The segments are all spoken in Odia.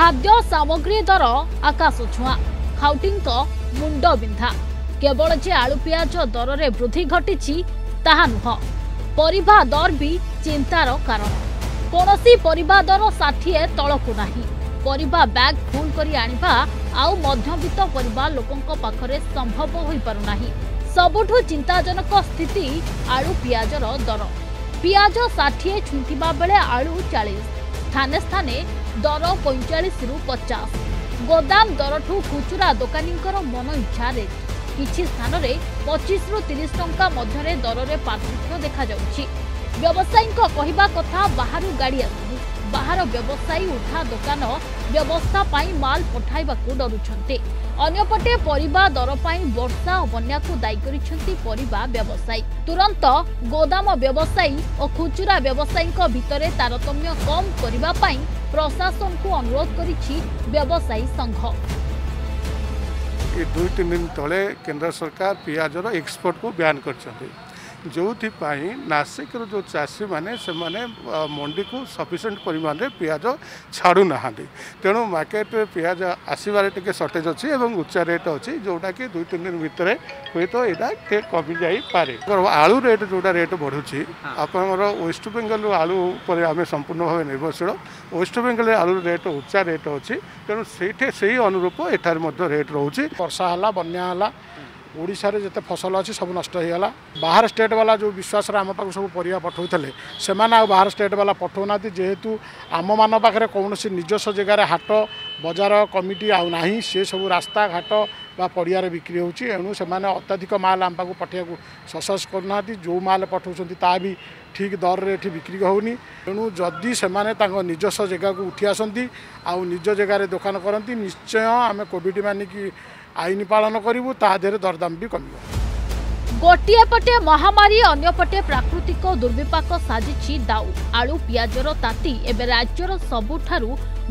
ଖାଦ୍ୟ ସାମଗ୍ରୀ ଦର ଆକାଶ ଛୁଆଁ। ଖାଉଟିଙ୍କ ମୁଣ୍ଡ ବିନ୍ଧା। କେବଳ ଯେ ଆଳୁ ପିଆଜ ଦରରେ ବୃଦ୍ଧି ଘଟିଛି ତାହା ନୁହଁ। ପରିବା ଦର ବି ଚିନ୍ତାର କାରଣ। କୌଣସି ପରିବା ଦର ଷାଠିଏ ତଳକୁ ନାହିଁ। ପରିବା ବ୍ୟାଗ୍ ଫୁଲ କରି ଆଣିବା ଆଉ ମଧ୍ୟବିତ୍ତ ପରିବାର ଲୋକଙ୍କ ପାଖରେ ସମ୍ଭବ ହୋଇପାରୁନାହିଁ। ସବୁଠୁ ଚିନ୍ତାଜନକ ସ୍ଥିତି ଆଳୁ ପିଆଜର ଦର। ପିଆଜ ଷାଠିଏ ଛୁଇଁଥିବା ବେଳେ ଆଳୁ ଚାଳିଶ। ସ୍ଥାନେ ସ୍ଥାନେ ଦର ପଇଁଚାଳିଶରୁ ପଚାଶ। ଗୋଦାମ ଦରଠୁ ଖୁଚୁରା ଦୋକାନୀଙ୍କର ମନ ଇଚ୍ଛା ରେଟ୍ କିଛି ସ୍ଥାନରେ ପଚିଶରୁ ତିରିଶ ଟଙ୍କା ମଧ୍ୟରେ ଦରରେ ପାର୍ଥକ୍ୟ ଦେଖାଯାଉଛି। ବ୍ୟବସାୟୀଙ୍କ କହିବା କଥା ବାହାରୁ ଗାଡ଼ି ଆସୁନି। ବାହାର ବ୍ୟବସାୟୀ ଉଠା ଦୋକାନ ବ୍ୟବସ୍ଥା ପାଇଁ ମାଲ ପଠାଇବାକୁ ଡରୁଛନ୍ତି। ଅନ୍ୟପଟେ ପରିବା ଦର ପାଇଁ ବର୍ଷା ଓ ବନ୍ୟାକୁ ଦାୟୀ କରିଛନ୍ତି ପରିବା ବ୍ୟବସାୟୀ। ତୁରନ୍ତ ଗୋଦାମ ବ୍ୟବସାୟୀ ଓ ଖୁଚୁରା ବ୍ୟବସାୟୀଙ୍କ ଭିତରେ ତାରତମ୍ୟ କମ୍ କରିବା ପାଇଁ ପ୍ରଶାସନକୁ ଅନୁରୋଧ କରିଛି ବ୍ୟବସାୟୀ ସଂଘ। ଦୁଇ ତିନି ଦିନ ତଳେ କେନ୍ଦ୍ର ସରକାର ପିଆଜର ଏକ୍ସପୋର୍ଟକୁ ବ୍ୟାନ୍ କରିଛନ୍ତି। ଯେଉଁଥିପାଇଁ ନାସିକର ଯେଉଁ ଚାଷୀମାନେ ସେମାନେ ମଣ୍ଡିକୁ ସଫିସିଏଣ୍ଟ ପରିମାଣରେ ପିଆଜ ଛାଡ଼ୁନାହାନ୍ତି। ତେଣୁ ମାର୍କେଟରେ ପିଆଜ ଆସିବାରେ ଟିକେ ସର୍ଟେଜ୍ ଅଛି ଏବଂ ଉଚ୍ଚା ରେଟ୍ ଅଛି ଯେଉଁଟାକି ଦୁଇ ତିନି ଦିନ ଭିତରେ ହୁଏତ ଏଇଟା ଟିକେ କମିଯାଇପାରେ। ଆଳୁ ରେଟ୍ ଯେଉଁଟା ରେଟ୍ ବଢ଼ୁଛି ଆପଣଙ୍କର ୱେଷ୍ଟବେଙ୍ଗଲରୁ ଆଳୁ ଉପରେ ଆମେ ସମ୍ପୂର୍ଣ୍ଣ ଭାବେ ନିର୍ଭରଶୀଳ। ୱେଷ୍ଟବେଙ୍ଗଲରେ ଆଳୁ ରେଟ୍ ଉଚ୍ଚା ରେଟ୍ ଅଛି ତେଣୁ ସେଇଠି ସେଇ ଅନୁରୂପ ଏଠାରେ ମଧ୍ୟ ରେଟ୍ ରହୁଛି। ବର୍ଷା ହେଲା ବନ୍ୟା ହେଲା ଓଡ଼ିଶାରେ ଯେତେ ଫସଲ ଅଛି ସବୁ ନଷ୍ଟ ହୋଇଗଲା। ବାହାର ଷ୍ଟେଟ୍ ବାଲା ଯେଉଁ ବିଶ୍ୱାସରେ ଆମ ପାଖକୁ ସବୁ ପରିବା ପଠାଉଥିଲେ ସେମାନେ ଆଉ ବାହାର ଷ୍ଟେଟ୍ ବାଲା ପଠାଉନାହାନ୍ତି। ଯେହେତୁ ଆମମାନଙ୍କ ପାଖରେ କୌଣସି ନିଜସ୍ୱ ଜାଗାରେ ହାଟ ବଜାର କମିଟି ଆଉ ନାହିଁ ସେ ସବୁ ରାସ୍ତାଘାଟ ବା ପଡ଼ିଆରେ ବିକ୍ରି ହେଉଛି। ଏଣୁ ସେମାନେ ଅତ୍ୟଧିକ ମାଲ ଆମ ପାଖକୁ ପଠାଇବାକୁ ସସସ୍ କରୁନାହାନ୍ତି। ଯେଉଁ ମାଲ ପଠାଉଛନ୍ତି ତାହା ବି ଠିକ୍ ଦରରେ ଏଠି ବିକ୍ରି ହେଉନି। ତେଣୁ ଯଦି ସେମାନେ ତାଙ୍କ ନିଜସ୍ୱ ଜାଗାକୁ ଉଠି ଆସନ୍ତି ଆଉ ନିଜ ଜାଗାରେ ଦୋକାନ କରନ୍ତି ନିଶ୍ଚୟ ଆମେ କୋଭିଡ଼ ମାନିକି ଆଇନ ପାଳନ କରିବୁ ତା ଦେହରେ ଦରଦାମ ବି କମିବ ଗୋଟିଏ ପଟେ ମହାମାରୀ ଅନ୍ୟପଟେ ପ୍ରାକୃତିକ ଦୁର୍ବିପାକ ସାଜିଛି ଦାଉ ଆଳୁ ପିଆଜର ତାତି ଏବେ ରାଜ୍ୟର ସବୁଠାରୁ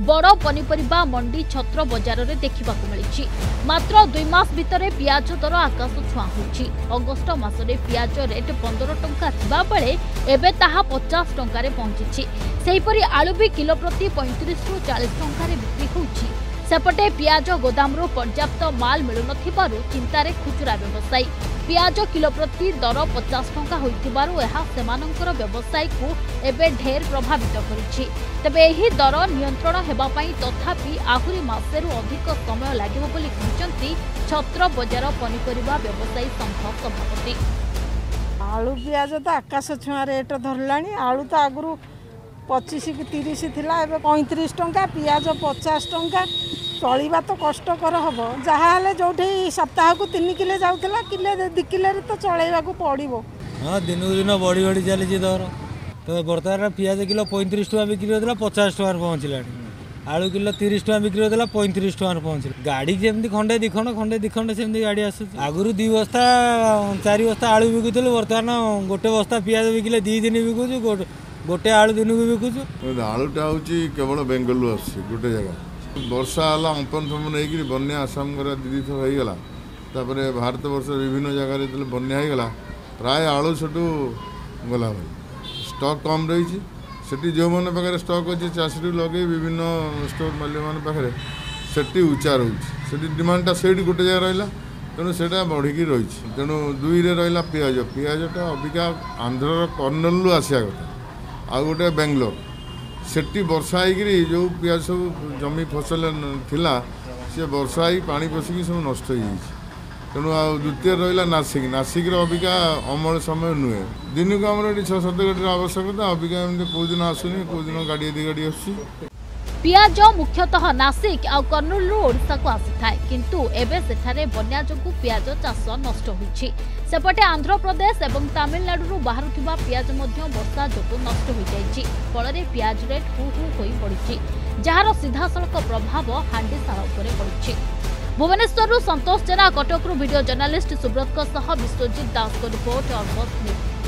ବଡ଼ ପନିପରିବା ମଣ୍ଡି ଛତ୍ର ବଜାରରେ ଦେଖିବାକୁ ମିଳିଛି। ମାତ୍ର ଦୁଇ ମାସ ଭିତରେ ପିଆଜ ଦର ଆକାଶ ଛୁଆଁ ହୋଇଛି। ଅଗଷ୍ଟ ମାସରେ ପିଆଜ ରେଟ୍ ପନ୍ଦର ଟଙ୍କା ଥିବାବେଳେ ଏବେ ତାହା ପଚାଶ ଟଙ୍କାରେ ପହଞ୍ଚିଛି। ସେହିପରି ଆଳୁ ବି କିଲୋ ପ୍ରତି ପଇଁତିରିଶରୁ ଚାଳିଶ ଟଙ୍କାରେ ବିକ୍ରି ହେଉଛି। ସେପଟେ ପିଆଜ ଗୋଦାମରୁ ପର୍ଯ୍ୟାପ୍ତ ମାଲ ମିଳୁନଥିବାରୁ ଚିନ୍ତାରେ ଖୁଚୁରା ବ୍ୟବସାୟୀ। ପିଆଜ କିଲୋ ପ୍ରତି ଦର ପଚାଶ ଟଙ୍କା ହୋଇଥିବାରୁ ଏହା ସେମାନଙ୍କର ବ୍ୟବସାୟୀକୁ ଏବେ ଢେର ପ୍ରଭାବିତ କରିଛି। ତେବେ ଏହି ଦର ନିୟନ୍ତ୍ରଣ ହେବା ପାଇଁ ତଥାପି ଆହୁରି ମାସେରୁ ଅଧିକ ସମୟ ଲାଗିବ ବୋଲି କହିଛନ୍ତି ଛତ୍ର ବଜାର ପନିପରିବା ବ୍ୟବସାୟୀ ସଂଘ ସଭାପତି। ଆଳୁ ପିଆଜ ତ ଆକାଶ ଛୁଆଁ ରେଟ୍ ଧରିଲାଣି। ଆଳୁ ତ ଆଗରୁ ପଚିଶ କି ତିରିଶ ଥିଲା ଏବେ ପଇଁତିରିଶ ଟଙ୍କା ପିଆଜ ପଚାଶ ଟଙ୍କା ଚଳିବା ତ କଷ୍ଟକର ହେବ। ଯାହାହେଲେ ଯେଉଁଠି ସପ୍ତାହକୁ ତିନି କିଲୋ ଯାଉଥିଲା କିଲେ ଦୁଇ କିଲୋରେ ତ ଚଳେଇବାକୁ ପଡ଼ିବ। ହଁ ଦିନକୁ ଦିନ ବଢ଼ି ବଢ଼ି ଚାଲିଛି ଦର। ତ ବର୍ତ୍ତମାନ ପିଆଜ କିଲୋ ପଇଁତିରିଶ ଟଙ୍କା ବିକ୍ରି ହେଉଥିଲା ପଚାଶ ଟଙ୍କାରେ ପହଞ୍ଚିଲାଣି। ଆଳୁ କିଲୋ ତିରିଶ ଟଙ୍କା ବିକ୍ରି ହେଉଥିଲା ପଇଁତିରିଶ ଟଙ୍କାରେ ପହଞ୍ଚିଲା। ଗାଡ଼ି ଯେମିତି ଖଣ୍ଡେ ଦୁଇ ଖଣ୍ଡ ଖଣ୍ଡେ ଦୁଇ ଖଣ୍ଡ ସେମିତି ଗାଡ଼ି ଆସୁଛି। ଆଗରୁ ଦୁଇ ବସ୍ତା ଚାରି ବସ୍ତା ଆଳୁ ବିକୁଥିଲୁ ବର୍ତ୍ତମାନ ଗୋଟେ ବସ୍ତା ପିଆଜ ବିକିଲେ ଦୁଇ ଦିନ ବିକୁଛୁ ଗୋଟେ ଗୋଟେ ଆଳୁ ଦିନକୁ ବିକୁଛୁ। ଆଳୁଟା ହେଉଛି କେବଳ ବେଙ୍ଗଲରୁ ଆସୁଛି ଗୋଟେ ଜାଗା। ବର୍ଷା ହେଲା ଅମ୍ପନ ଫମ୍ପନ ହେଇକିରି ବନ୍ୟା ଆସାମ ଘର ଦୁଇ ଥର ହେଇଗଲା। ତାପରେ ଭାରତ ବର୍ଷର ବିଭିନ୍ନ ଜାଗାରେ ଯେତେବେଳେ ବନ୍ୟା ହେଇଗଲା ପ୍ରାୟ ଆଳୁ ସେଠୁ ଗଲା ଭାଇ। ଷ୍ଟକ୍ କମ୍ ରହିଛି। ସେଠି ଯେଉଁମାନଙ୍କ ପାଖରେ ଷ୍ଟକ୍ ଅଛି ଚାଷୀରୁ ଲଗେଇ ବିଭିନ୍ନ ଷ୍ଟୋର ମାଲିକମାନଙ୍କ ପାଖରେ ସେଠି ଉଚ୍ଚା ରହୁଛି। ସେଠି ଡିମାଣ୍ଡଟା ସେଇଠି ଗୋଟେ ଜାଗା ରହିଲା ତେଣୁ ସେଇଟା ବଢ଼ିକି ରହିଛି। ତେଣୁ ଦୁଇରେ ରହିଲା ପିଆଜ। ପିଆଜଟା ଅବିକା ଆନ୍ଧ୍ରର କର୍ଣ୍ଣଲରୁ ଆସିବା କଥା। ଆଉ ଗୋଟେ ବେଙ୍ଗଲୋର। ସେଠି ବର୍ଷା ହେଇକିରି ଯେଉଁ ପିଆଜ ସବୁ ଜମି ଫସଲ ନ- ଥିଲା ସେ ବର୍ଷା ହେଇ ପାଣି ପଶିକି ସବୁ ନଷ୍ଟ ହେଇଯାଇଛି। ତେଣୁ ଆଉ ଦ୍ୱିତୀୟ ରହିଲା ନାସିକ। ନାସିକର ଅବିକା ଅମଳ ସମୟ ନୁହେଁ। ଦିନକୁ ଆମର ଏଠି ଛଅ ସାତ ଗାଡ଼ିର ଆବଶ୍ୟକତା ଅବିକା ଏମିତି କେଉଁ ଦିନ ଆସୁନି କେଉଁ ଦିନ ଗାଡ଼ି ଦୁଇ ଗାଡ଼ି ଆସୁଛି। ପିଆଜ ମୁଖ୍ୟତଃ ନାସିକ ଆଉ କର୍ଣ୍ଣୁଲରୁ ଓଡ଼ିଶାକୁ ଆସିଥାଏ। କିନ୍ତୁ ଏବେ ସେଠାରେ ବନ୍ୟା ଯୋଗୁଁ ପିଆଜ ଚାଷ ନଷ୍ଟ ହୋଇଛି। ସେପଟେ ଆନ୍ଧ୍ରପ୍ରଦେଶ ଏବଂ ତାମିଲନାଡୁରୁ ବାହାରୁଥିବା ପିଆଜ ମଧ୍ୟ ବର୍ଷା ଯୋଗୁଁ ନଷ୍ଟ ହୋଇଯାଇଛି। ଫଳରେ ପିଆଜ ରେଟ୍ ହୁ ହୁ ହୋଇ ବଢ଼ିଛି। ଯାହାର ସିଧାସଳଖ ପ୍ରଭାବ ହାଣ୍ଡିଶାଳ ଉପରେ ପଡ଼ିଛି। ଭୁବନେଶ୍ୱରରୁ ସନ୍ତୋଷ ଜେନା କଟକରୁ ଭିଡିଓ ଜର୍ଣ୍ଣାଲିଷ୍ଟ ସୁବ୍ରତଙ୍କ ସହ ବିଶ୍ୱଜିତ ଦାସଙ୍କ ରିପୋର୍ଟ ଅର୍ଗସ୍ ନ୍ୟୁଜ୍।